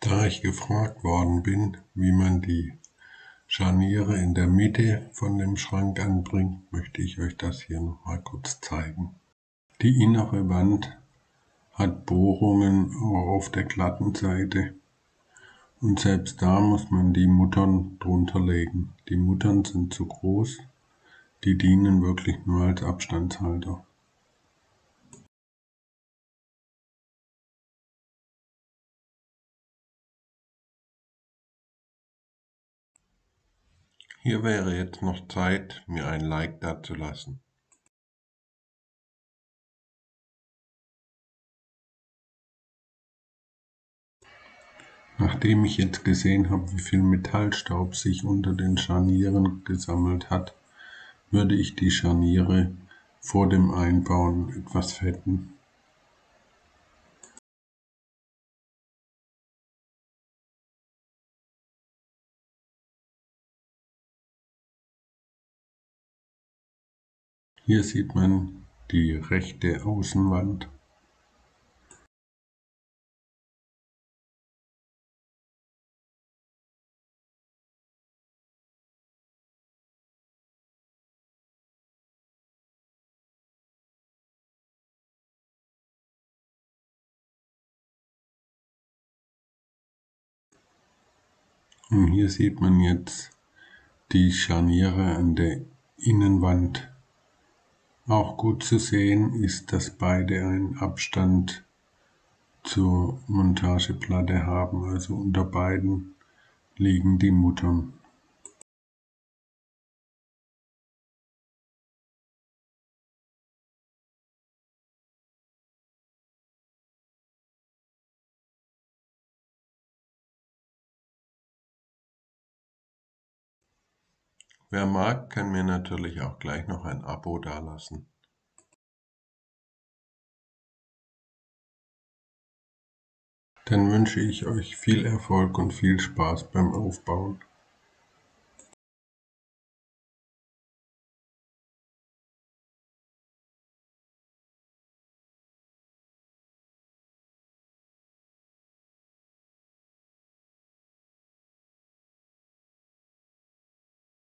Da ich gefragt worden bin, wie man die Scharniere in der Mitte von dem Schrank anbringt, möchte ich euch das hier noch mal kurz zeigen. Die innere Wand hat Bohrungen auf der glatten Seite und selbst da muss man die Muttern drunter legen. Die Muttern sind zu groß, die dienen wirklich nur als Abstandshalter. Hier wäre jetzt noch Zeit, mir ein Like dazulassen. Nachdem ich jetzt gesehen habe, wie viel Metallstaub sich unter den Scharnieren gesammelt hat, würde ich die Scharniere vor dem Einbauen etwas fetten. Hier sieht man die rechte Außenwand. Und hier sieht man jetzt die Scharniere an der Innenwand. Auch gut zu sehen ist, dass beide einen Abstand zur Montageplatte haben, also unter beiden liegen die Muttern. Wer mag, kann mir natürlich auch gleich noch ein Abo dalassen. Dann wünsche ich euch viel Erfolg und viel Spaß beim Aufbauen.